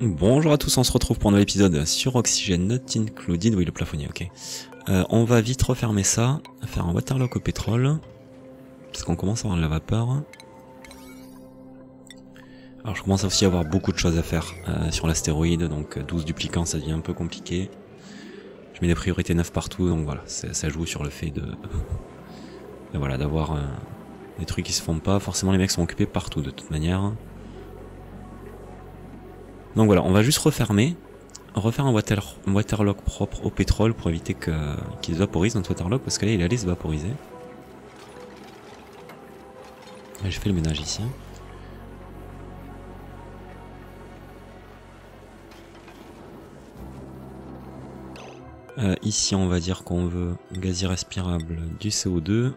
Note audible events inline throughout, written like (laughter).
Bonjour à tous, on se retrouve pour un nouvel épisode sur Oxygène Not Included, oui le plafonnier, ok. Euh, on va vite refermer ça, faire un waterlock au pétrole, parce qu'on commence à avoir de la vapeur. Alors je commence aussi à avoir beaucoup de choses à faire euh, sur l'astéroïde, donc 12 duplicants ça devient un peu compliqué. Je mets des priorités 9 partout, donc voilà, ça joue sur le fait (laughs) de... voilà, d'avoir euh, des trucs qui se font pas. Forcément les mecs sont occupés partout de toute manière. Donc voilà, on va juste refermer, refaire un, water, waterlock propre au pétrole pour éviter qu'il se vaporise notre waterlock parce que là il allait se vaporiser. J'ai fait le ménage ici. Euh, ici on va dire qu'on veut gaz irrespirable du CO2.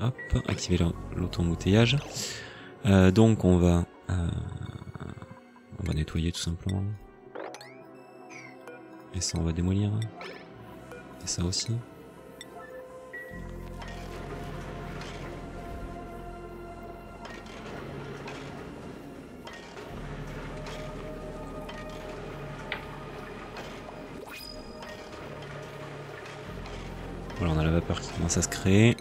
Hop, activer l'auto-embouteillage. Euh, donc on va euh, on va nettoyer tout simplement. Et ça on va démolir. Et ça aussi. Voilà, on a la vapeur qui commence à se créer.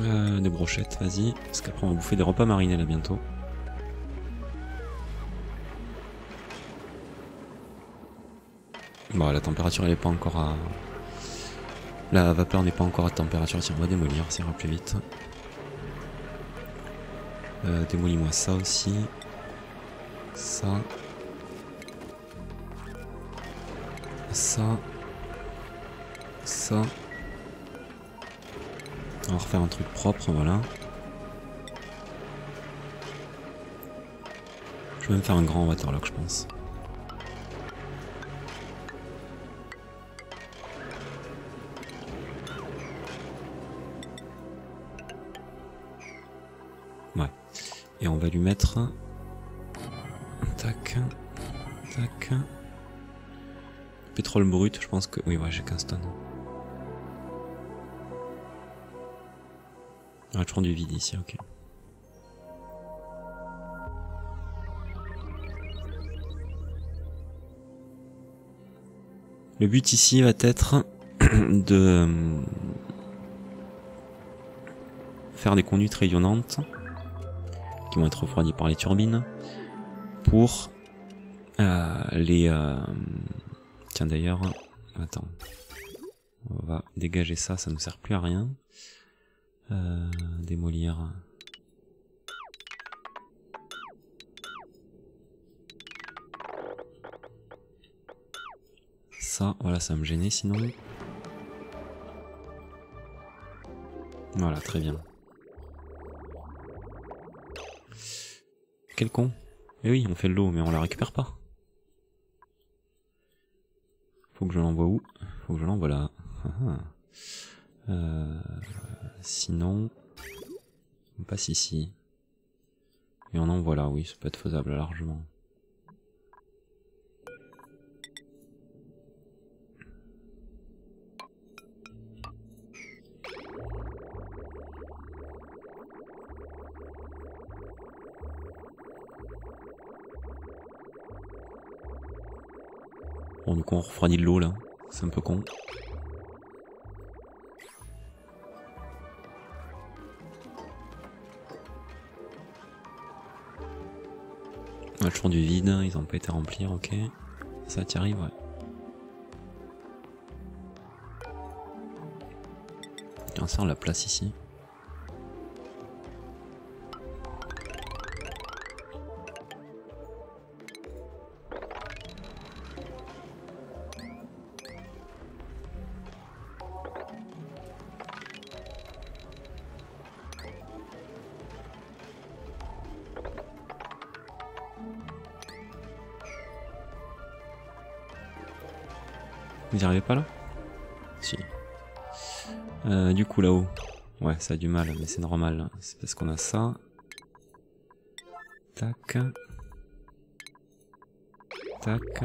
Euh, des brochettes, vas-y. Parce qu'après on va bouffer des repas marinés là bientôt. Bon, la température elle est pas encore à... La vapeur n'est pas encore à température, tiens on va démolir, ça ira plus vite. Euh, Démolis-moi ça aussi. Ça. Ça. Ça. On va refaire un truc propre, voilà. Je vais même faire un grand waterlock, je pense. Va lui mettre... Tac. Tac. Pétrole brut, je pense que... Oui, ouais, j'ai 15 tonnes. Ah, je prends du vide ici, ok. Le but ici va être de faire des conduites rayonnantes vont être refroidis par les turbines pour euh, les euh, tiens d'ailleurs attends. On va dégager ça ça ne sert plus à rien. Euh, démolir. Ça voilà ça me gênait sinon. Voilà très bien Quel con. Eh oui, on fait de l'eau, mais on la récupère pas. Faut que je l'envoie où? Faut que je l'envoie là. Ah, ah. Euh, sinon, on passe ici. Et on envoie là, oui, ça peut être faisable largement. Bon, du coup, on refroidit de l'eau là. C'est un peu con. On a toujours du vide, ils ont pas été remplis, ok. Ça t'y arrive, ouais. Tiens, ça on la place ici. Arrivez pas là? Si. Euh, du coup là-haut. Ouais, ça a du mal, mais c'est normal. C'est parce qu'on a ça. Tac. Tac.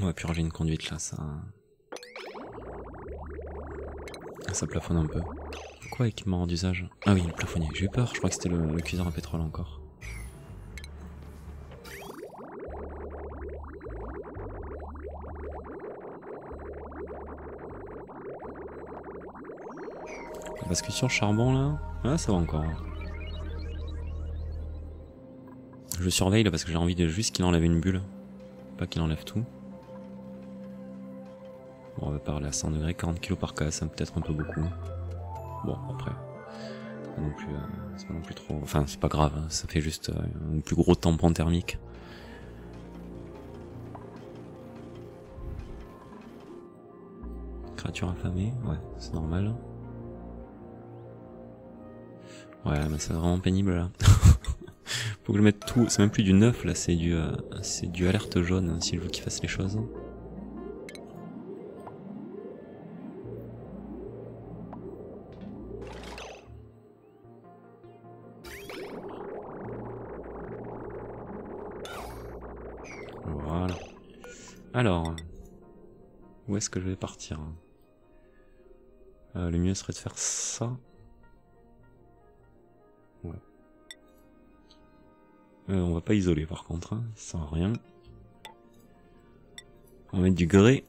On va purger une conduite là, ça. Ça plafonne un peu. Quoi équipement d'usage? Ah oui, le plafonnier. J'ai eu peur, je crois que c'était le, le cuiseur à pétrole encore. Parce que sur charbon là, ah, ça va encore. Je surveille là parce que j'ai envie de juste qu'il enlève une bulle. Pas qu'il enlève tout. Bon, on va parler à 100 degrés, 40 kg par cas, ça peut-être un peu beaucoup. Bon, après. C'est non plus, euh, c'est pas non plus trop. Enfin, c'est pas grave, hein, ça fait juste euh, un plus gros tampon thermique. Créature affamée, ouais, c'est normal. Ouais, mais c'est vraiment pénible là. (laughs) Faut que je mette tout. C'est même plus du neuf là, c'est du, euh, c'est du alerte jaune hein, si je veux qu'il fasse les choses. Voilà. Alors, où est-ce que je vais partir euh, Le mieux serait de faire ça. Euh, on va pas isoler par contre, hein, à rien. On va mettre du grès.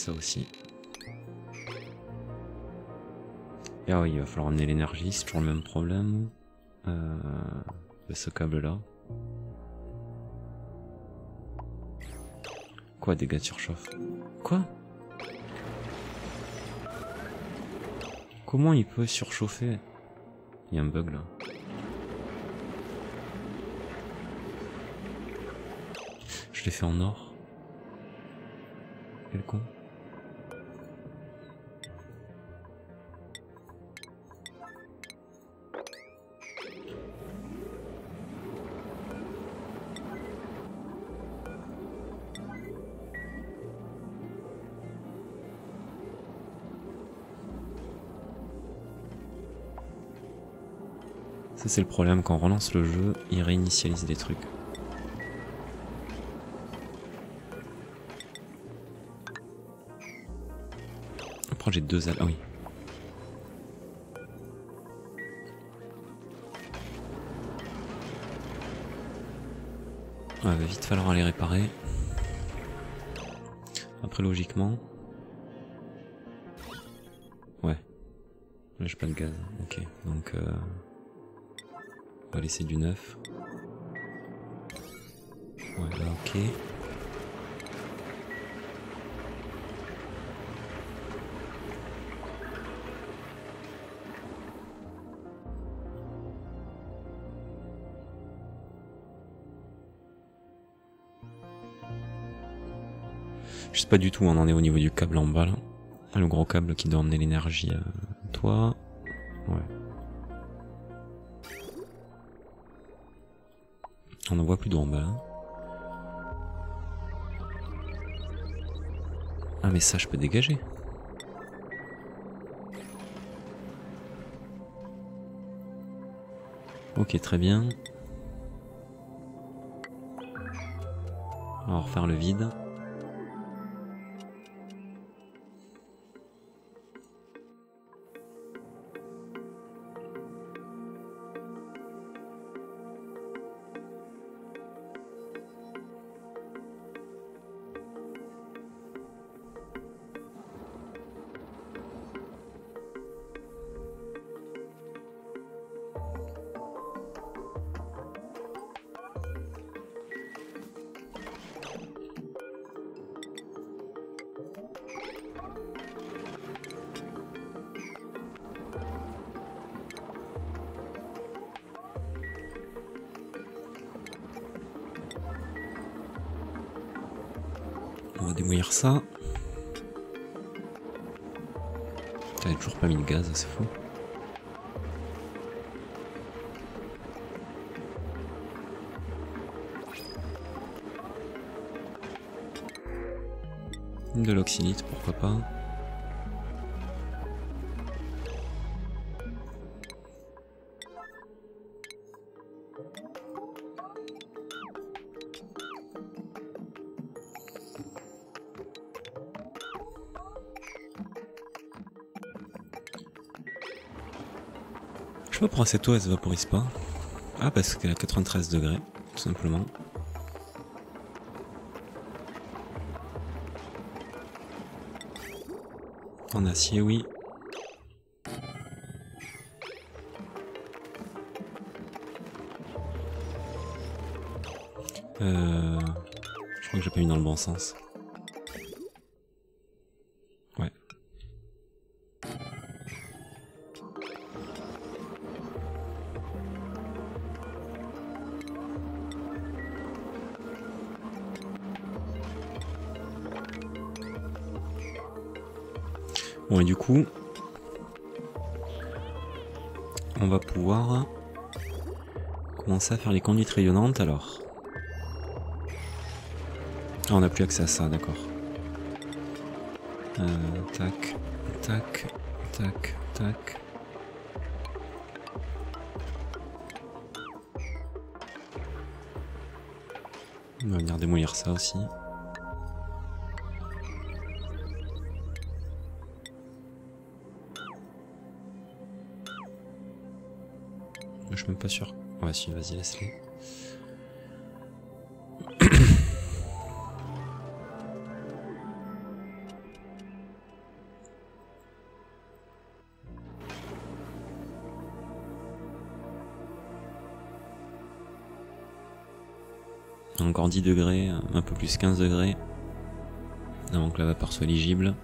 Ça aussi. Et ah oui, il va falloir amener l'énergie, c'est toujours le même problème. Euh, ce câble là. Quoi, dégâts de surchauffe? Quoi? Comment il peut surchauffer? Il y a un bug là. Je l'ai fait en or. Quel con. C'est le problème, quand on relance le jeu, il réinitialise des trucs. Après j'ai deux ailes, ah oui. Ouais, va vite falloir aller réparer. Après logiquement... Ouais. Là j'ai pas de gaz, ok. Donc... Euh... On va laisser du neuf. Voilà, ok. Je sais pas du tout où on en est au niveau du câble en bas là. Le gros câble qui doit emmener l'énergie à toi. On en voit plus d'en bas. Ah mais ça je peux dégager. Ok très bien. On va refaire le vide. Ça. T'avais toujours pas mis de gaz, c'est fou. De l'oxylite, pourquoi pas. Sais pas pourquoi cette eau elle se vaporise pas. Ah parce qu'elle a 93 degrés, tout simplement. En acier, oui. Euh... Je crois que j'ai pas mis dans le bon sens. Du coup, on va pouvoir commencer à faire les conduites rayonnantes alors. Ah, on n'a plus accès à ça, d'accord. Euh, tac, tac, tac, tac. On va venir démolir ça aussi. Pas sûr. Ouais, si, vas-y, laisse-les. (clears throat) Encore 10 degrés, un peu plus 15 degrés. Avant que la vapeur soit éligible.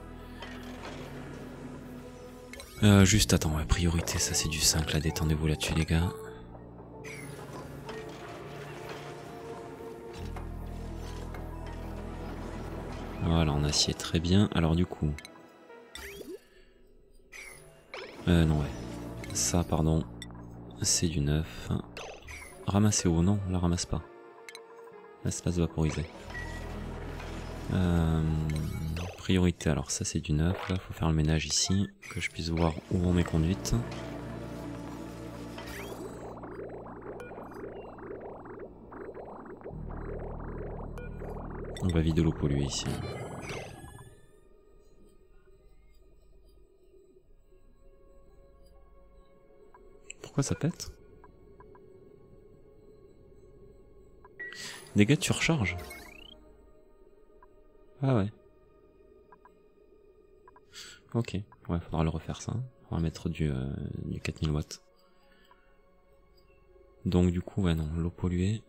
Euh, juste, attends, ouais, priorité, ça c'est du 5, là, détendez-vous là-dessus, les gars. Voilà, en acier, très bien. Alors, du coup... Euh, non, ouais. Ça, pardon. C'est du 9. Ramasser eau, non, on la ramasse pas. Se vaporiser. Euh, priorité, alors ça c'est du 9, là faut faire le ménage ici, que je puisse voir où vont mes conduites. On va vider l'eau polluée ici. Pourquoi ça pète Dégâts de surcharge Ah ouais. Ok, ouais, faudra le refaire ça. On va mettre du, euh, du 4000 watts. Donc du coup, ouais non, l'eau polluée.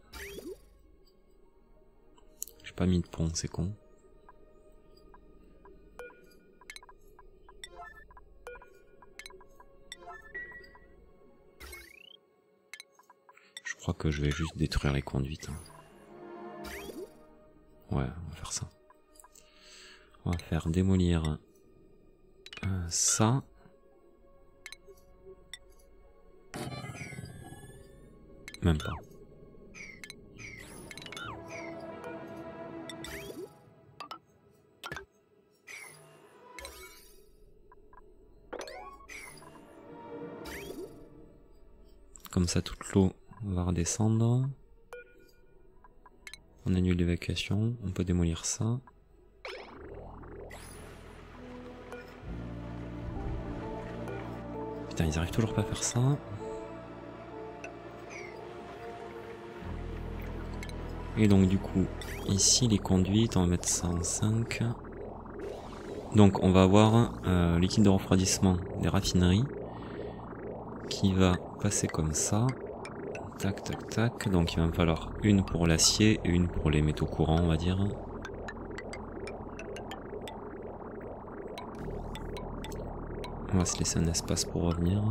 J'ai pas mis de pont, c'est con. Crois que je vais juste détruire les conduites. hein. Ouais, on va faire ça. On va faire démolir euh, ça. Même pas. Comme ça, toute l'eau va redescendre. On annule l'évacuation, on peut démolir ça. Putain, ils arrivent toujours pas à faire ça. Et donc du coup, ici les conduites, on va mettre ça en 5. Donc on va avoir euh, liquide de refroidissement des raffineries qui va passer comme ça. Tac, tac, tac. Donc il va me falloir une pour l'acier et une pour les métaux courants, on va dire. On va se laisser un espace pour revenir.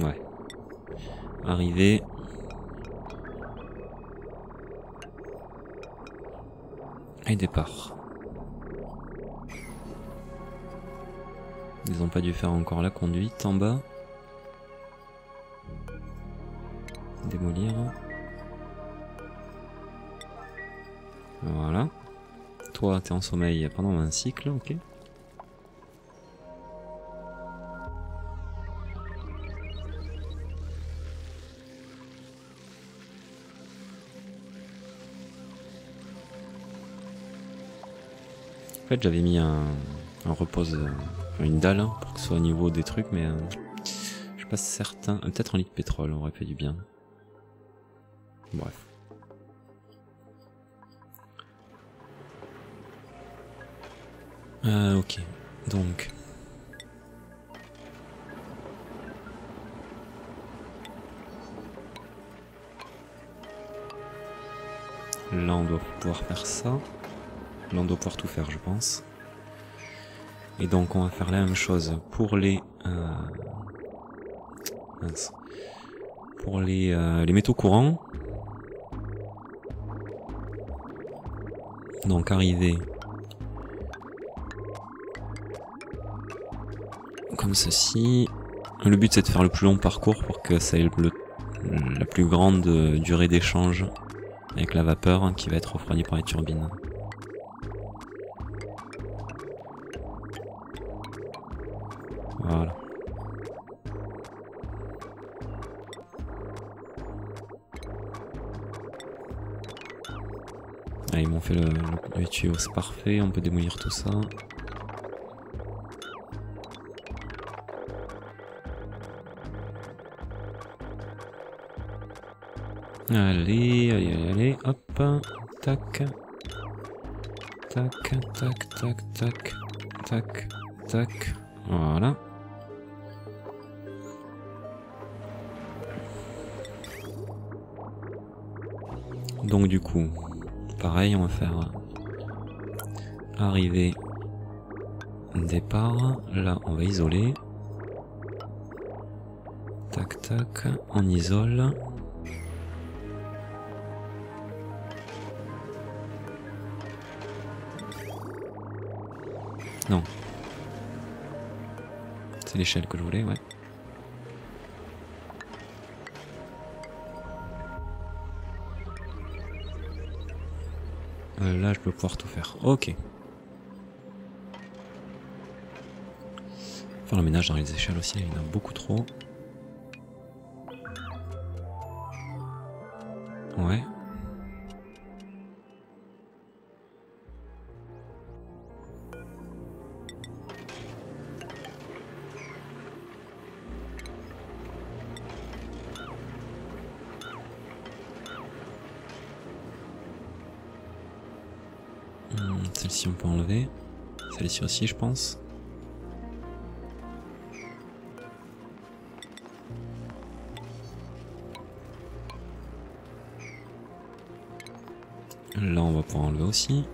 Ouais. Arrivé. Départ. Ils ont pas dû faire encore la conduite en bas. Démolir. Voilà. Toi, t'es en sommeil pendant un cycle, ok. Fait, j'avais mis un, repose, euh, une dalle hein, pour que ce soit au niveau des trucs, mais euh, je suis pas certain. Euh, Peut-être un lit de pétrole aurait fait du bien. Bref. Ok, donc. Là, on doit pouvoir faire ça. Là, on doit pouvoir tout faire, je pense. Et donc, on va faire la même chose pour les... Euh... Pour les, euh, les métaux courants. Donc, arriver comme ceci. Le but c'est de faire le plus long parcours pour que ça ait le, la plus grande durée d'échange avec la vapeur qui va être refroidie par les turbines. Voilà. Ah, ils m'ont fait le, le, tuyau, c'est parfait, on peut démolir tout ça. Allez, allez, allez, allez, hop, tac, tac, tac, tac, tac, tac, tac, voilà. Donc du coup, pareil, on va faire arriver, départ, là on va isoler, tac tac, on isole. Non. C'est l'échelle que je voulais, ouais. Euh, là, je peux pouvoir tout faire. Ok. Faire le ménage dans les échelles aussi, il y en a beaucoup trop. Celle-ci on peut enlever. Celle-ci aussi je pense. Là on va pouvoir enlever aussi.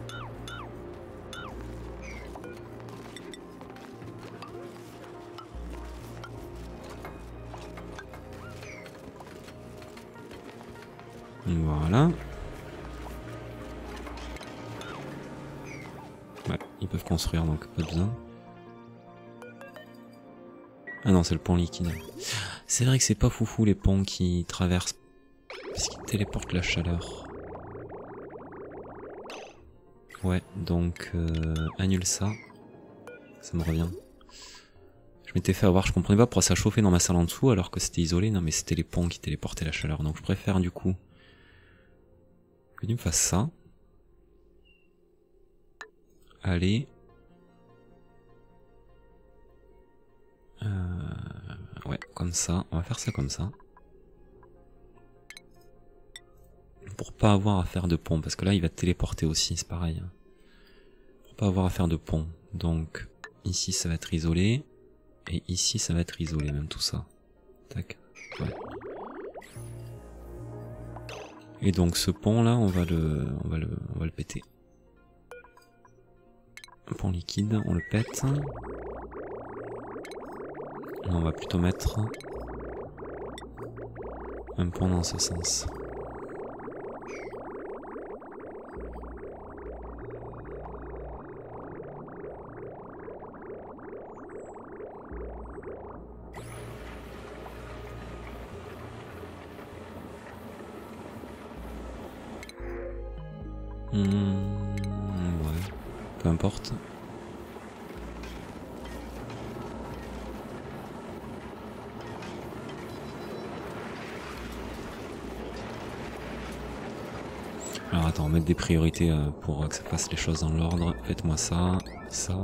Donc pas besoin. Ah non, c'est le pont liquide. C'est vrai que c'est pas foufou les ponts qui traversent. Parce qu'ils téléportent la chaleur. Ouais, donc euh, annule ça. Ça me revient. Je m'étais fait avoir, je comprenais pas pourquoi ça chauffait dans ma salle en dessous alors que c'était isolé. Non mais c'était les ponts qui téléportaient la chaleur. Donc je préfère du coup que tu me fasses ça. Allez. Comme ça. On va faire ça comme ça. Pour pas avoir à faire de pont, parce que là il va téléporter aussi, c'est pareil. hein. Pour pas avoir à faire de pont. Donc ici ça va être isolé. Et ici ça va être isolé même tout ça. Tac. Et donc ce pont là on va le. on va le. on va le péter. Pont liquide, on le pète. On va plutôt mettre un point dans ce sens. Hmm, ouais, peu importe. Mettre des priorités euh, pour que ça fasse les choses dans l'ordre. Faites-moi ça, ça.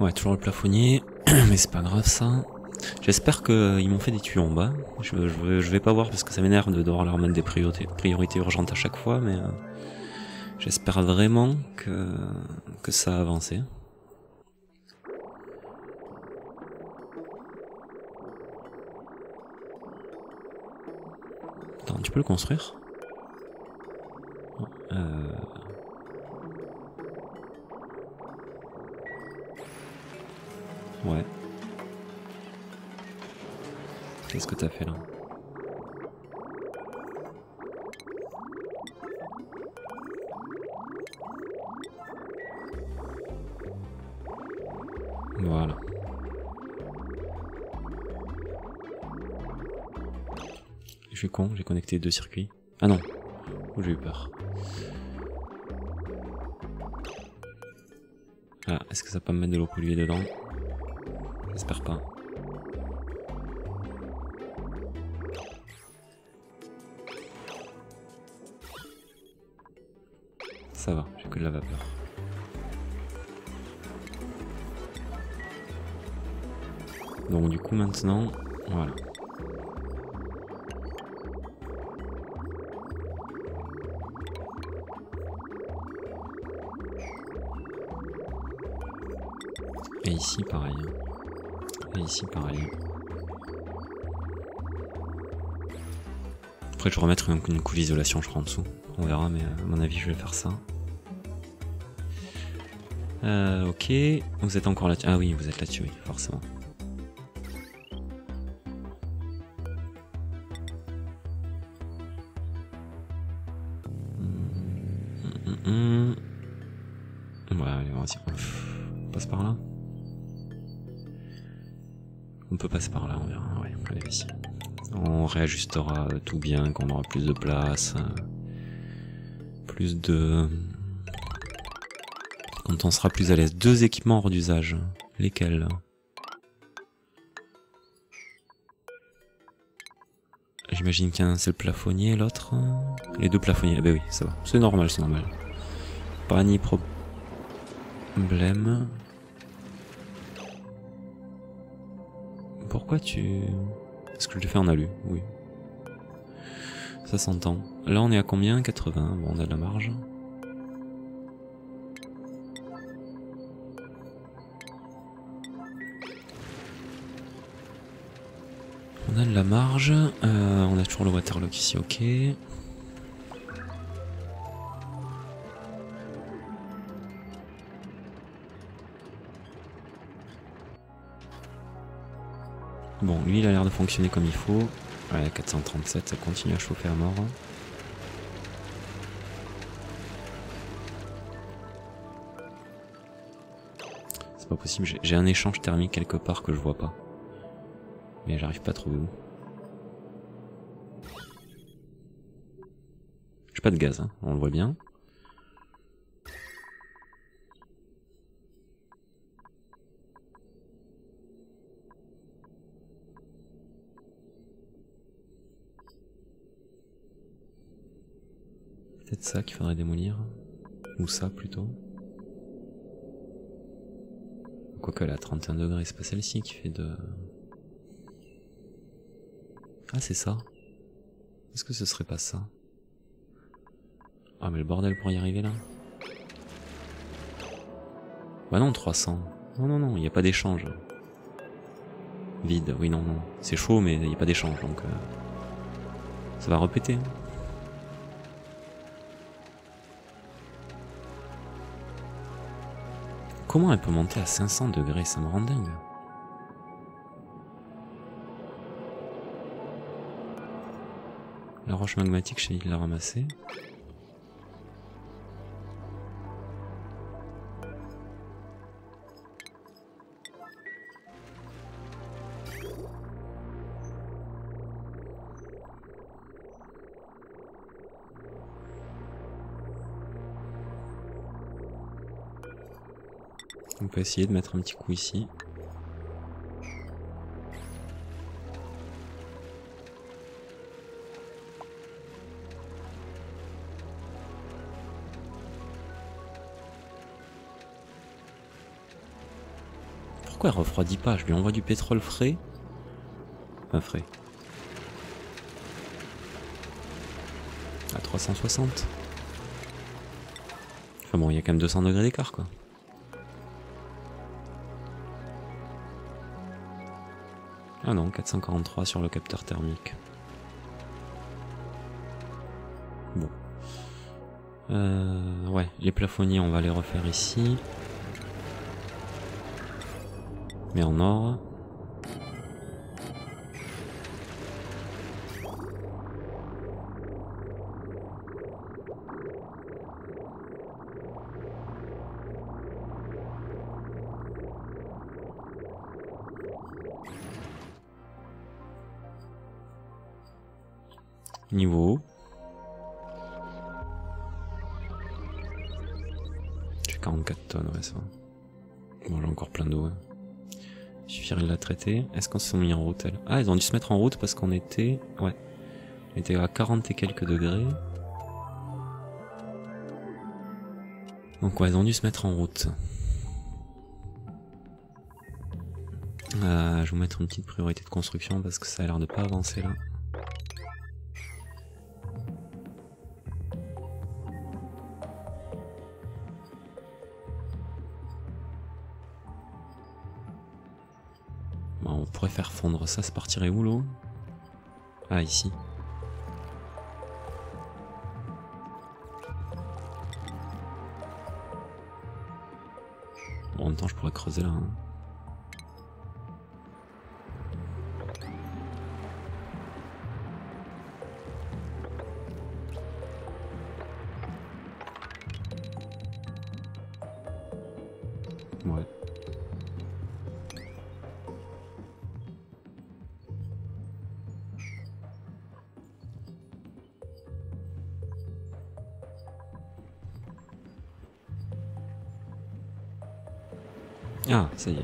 Ouais, toujours le plafonnier, (clears throat) mais c'est pas grave ça. J'espère qu'ils m'ont fait des tuyaux en bas. Je, je, vais pas voir parce que ça m'énerve de devoir leur mettre des priorités, priorités urgentes à chaque fois, mais euh, j'espère vraiment que, que ça a avancé. Attends, tu peux le construire? Euh... Ouais. Qu'est-ce que t'as fait là Voilà. Je suis con, j'ai connecté deux circuits. Ah non, oh, j'ai eu peur. Ah, est-ce que ça peut me mettre de l'eau polluée dedans J'espère pas. Ça va, j'ai que de la vapeur. Donc du coup maintenant, voilà. Et ici pareil. Ici pareil. Après je vais remettre une, une d'isolation je crois en dessous. On verra mais à mon avis je vais faire ça. Euh, ok, vous êtes encore là-dessus. Ah oui, vous êtes là-dessus, forcément. On peut passer par là, on verra. On réajustera tout bien, qu'on aura plus de place. Plus de... Quand on sera plus à l'aise. Deux équipements hors d'usage. Lesquels? J'imagine qu'un c'est le plafonnier, l'autre. Les deux plafonniers. Ah bah oui, ça va. C'est normal, c'est normal. Pas ni problème. Pourquoi tu... Est-ce que je l'ai fait en alu Oui. Ça s'entend. Là on est à combien? 80. Bon, on a de la marge. On a de la marge, euh, on a toujours le waterlock ici, ok. Bon, lui il a l'air de fonctionner comme il faut. Ouais, 437, ça continue à chauffer à mort. C'est pas possible, j'ai un échange thermique quelque part que je vois pas. Mais j'arrive pas à trouver où. J'ai pas de gaz, hein, on le voit bien. Peut-être ça qu'il faudrait démolir. Ou ça plutôt. Quoique là, 31 degrés, c'est pas celle-ci qui fait de... Ah, c'est ça. Est-ce que ce serait pas ça? Ah, mais le bordel pour y arriver là. Bah non, 300. Non, non, non, il n'y a pas d'échange. Vide, oui, non, non. C'est chaud, mais il n'y a pas d'échange, donc... Euh, ça va répéter. Comment elle peut monter à 500 degrés? Ça me rend dingue. La roche magmatique, j'ai de la ramasser. On peut essayer de mettre un petit coup ici. Pourquoi elle refroidit pas? Je lui envoie du pétrole frais. Enfin frais. À 360. Enfin bon, il y a quand même 200 degrés d'écart quoi. Ah non, 443 sur le capteur thermique. Bon. Euh, ouais, les plafonniers, on va les refaire ici. Mais en or. Niveau J'ai 44 tonnes, ouais, ça. Bon, j'ai encore plein d'eau. Il suffirait de la traiter. Est-ce qu'on s'est mis en route, elle Ah, ils ont dû se mettre en route parce qu'on était... Ouais. On était à 40 et quelques degrés. Donc ouais, ils ont dû se mettre en route. Euh, je vais vous mettre une petite priorité de construction parce que ça a l'air de pas avancer là. Faire fondre ça, ça partirait où l'eau Ah, ici. Bon, en même temps, je pourrais creuser là. Hein. Ouais. Ah, ça y est.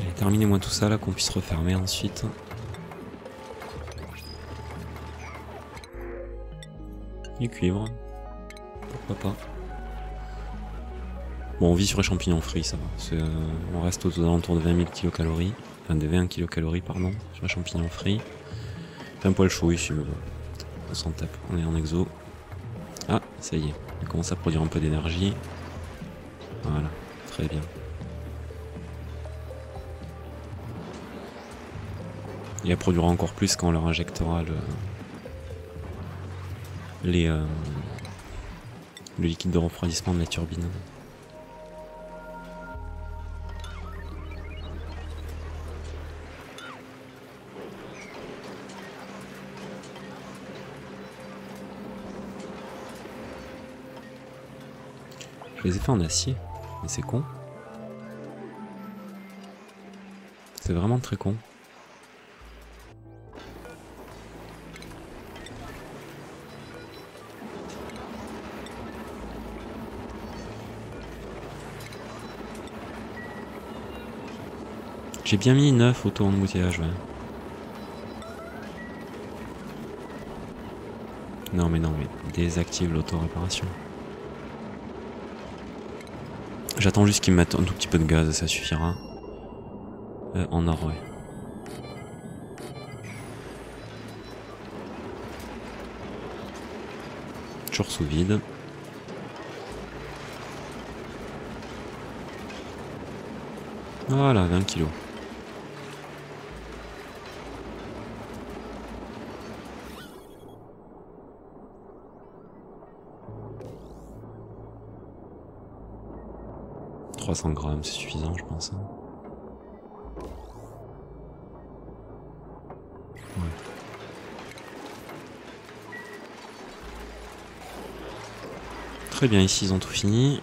Allez, terminez-moi tout ça là, qu'on puisse refermer ensuite. Du cuivre. Pourquoi pas. Bon, on vit sur les champignons frits, ça va. Euh, on reste aux alentours de 20 000 kilocalories enfin des 20 kilocalories pardon, sur les champignons frits. Fait un poil chaud ici, mais on s'en tape, on est en exo. Ah, ça y est, il commence à produire un peu d'énergie. Voilà, très bien. Il produira encore plus quand on leur injectera le, les, euh, le liquide de refroidissement de la turbine. Les fait en acier. Mais c'est con. C'est vraiment très con. J'ai bien mis 9 auto-embouteillage, ouais. Non mais non mais désactive l'auto-réparation. J'attends juste qu'ils mettent un tout petit peu de gaz, ça suffira. Euh, en or, ouais. Toujours sous vide. Voilà, 20 kilos. « 300 grammes, c'est suffisant, je pense. hein. Très bien, ici ils ont tout fini.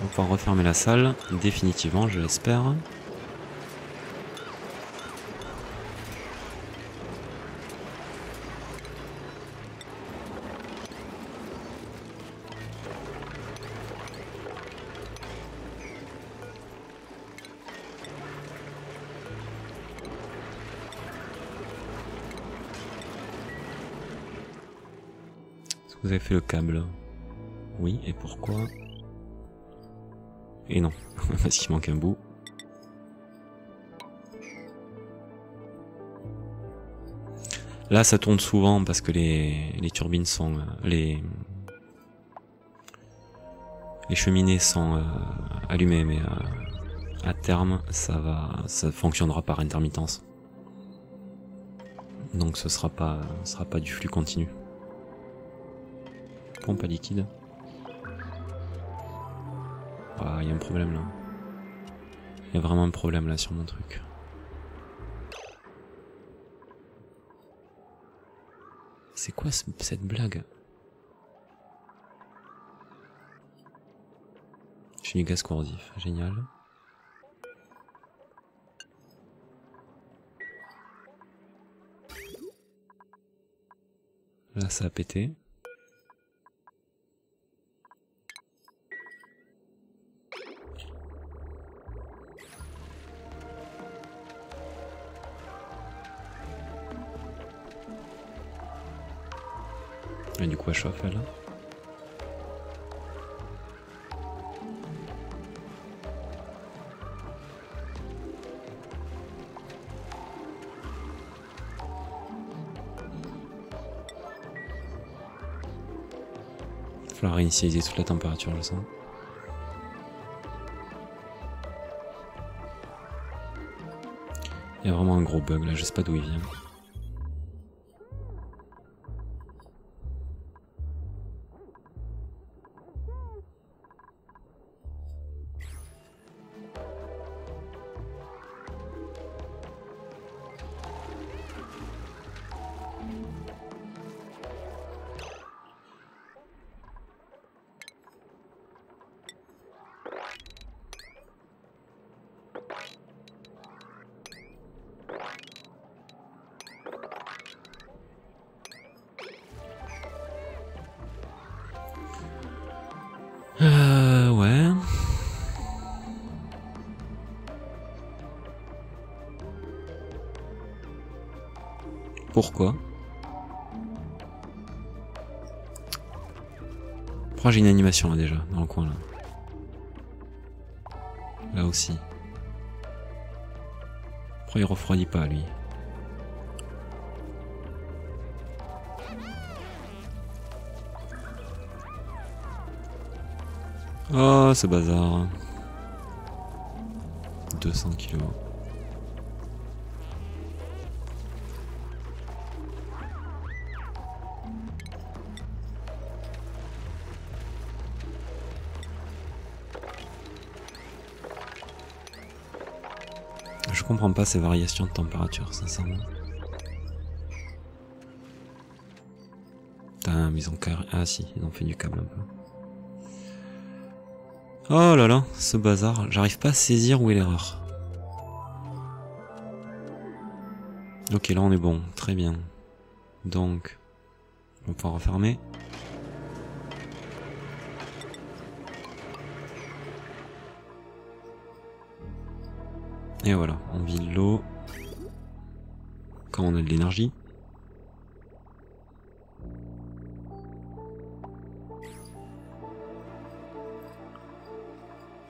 On va pouvoir refermer la salle, définitivement, je l'espère. Vous avez fait le câble Oui, et pourquoi? Et non, (laughs) parce qu'il manque un bout. Là, ça tourne souvent parce que les, turbines sont... euh, les, les cheminées sont euh, allumées, mais euh, à terme, ça va, ça fonctionnera par intermittence. Donc ce sera pas, ce sera pas du flux continu. Pompe à liquide. Ah, il y a un problème là. Il y a vraiment un problème là sur mon truc. C'est quoi ce- cette blague? J'ai du gaz corrosif, génial. Là ça a pété. Il va falloir réinitialiser toute la température je sens. Il y a vraiment un gros bug là, je sais pas d'où il vient. Pourquoi Pourquoi j'ai une animation là déjà, dans le coin là Là aussi. Pourquoi il refroidit pas lui Oh, ce bazar. 200 kilos. Je comprends pas ces variations de température, sincèrement. Putain, mais ils ont carré... Ah si, ils ont fait du câble un peu. Oh là là, ce bazar, j'arrive pas à saisir où est l'erreur. Ok, là on est bon, très bien. Donc, on va pouvoir refermer. Et voilà, on vide l'eau quand on a de l'énergie.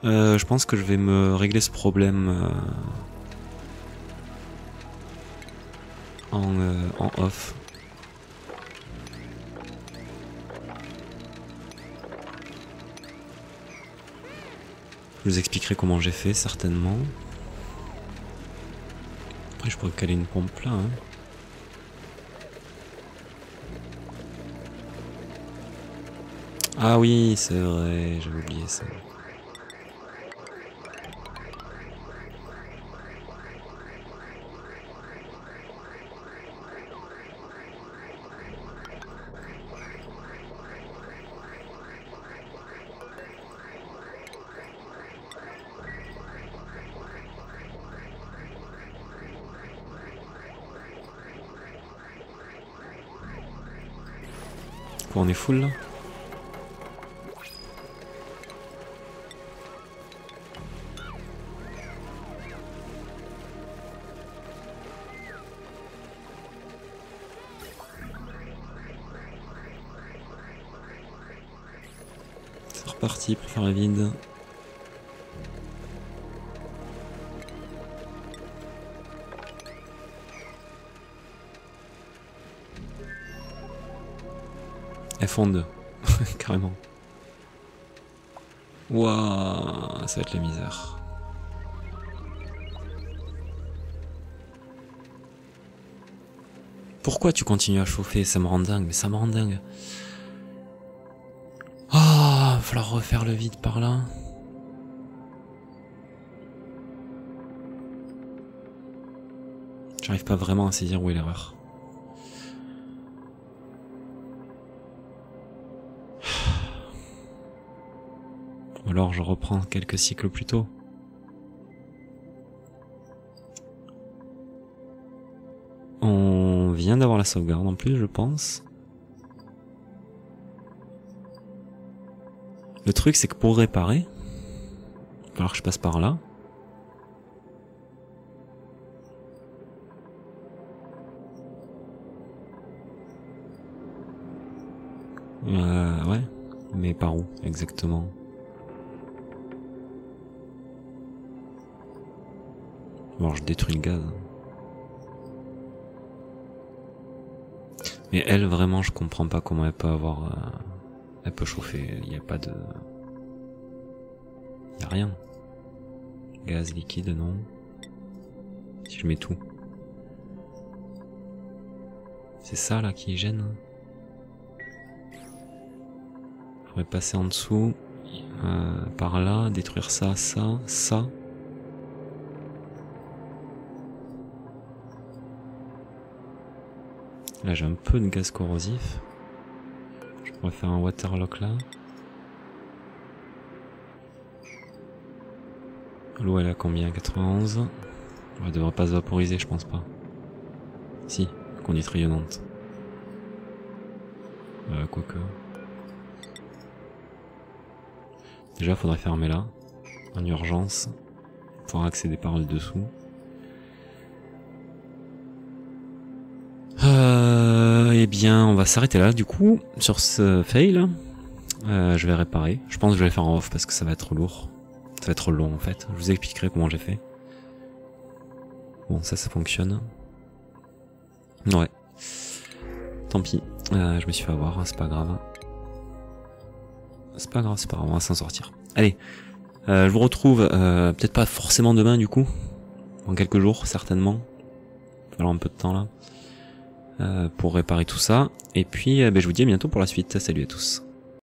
Euh, je pense que je vais me régler ce problème euh, en, euh, en off. Je vous expliquerai comment j'ai fait certainement. Je pourrais caler une pompe là. Hein. Ah oui, c'est vrai, j'avais oublié ça. On est full là C'est reparti pour faire la vide. F2, (laughs) carrément. Waouh, ça va être la misère. Pourquoi tu continues à chauffer? Ça me rend dingue, mais ça me rend dingue. Ah, va falloir refaire le vide par là. J'arrive pas vraiment à saisir où est l'erreur. Alors je reprends quelques cycles plus tôt. On vient d'avoir la sauvegarde en plus, je pense. Le truc, c'est que pour réparer, il va falloir que je passe par là. Euh, ouais, mais par où exactement? Bon, je détruis le gaz. Mais elle, vraiment, je comprends pas comment elle peut avoir... Euh, elle peut chauffer, il n'y a pas de... Il a rien. Gaz liquide, non. Si je mets tout. C'est ça, là, qui gêne Faudrait passer en dessous. Euh, par là, détruire ça, ça, ça. Là j'ai un peu de gaz corrosif. Je pourrais faire un waterlock là. L'eau elle a combien? 91 Elle devrait pas se vaporiser je pense pas. Si, conduite rayonnante. Euh, quoique. Déjà faudrait fermer là, en urgence, pour accéder par le dessous. Euh, eh bien, on va s'arrêter là, du coup, sur ce fail. Euh, je vais réparer. Je pense que je vais faire en off parce que ça va être lourd. Ça va être long, en fait. Je vous expliquerai comment j'ai fait. Bon, ça, ça fonctionne. Ouais. Tant pis. Euh, je me suis fait avoir, hein, c'est pas grave. C'est pas grave, c'est pas grave, on va s'en sortir. Allez, je vous retrouve, peut-être pas forcément demain du coup, en quelques jours certainement. Il va falloir un peu de temps là. Euh, pour réparer tout ça. Et puis, euh, ben, je vous dis à bientôt pour la suite. Salut à tous.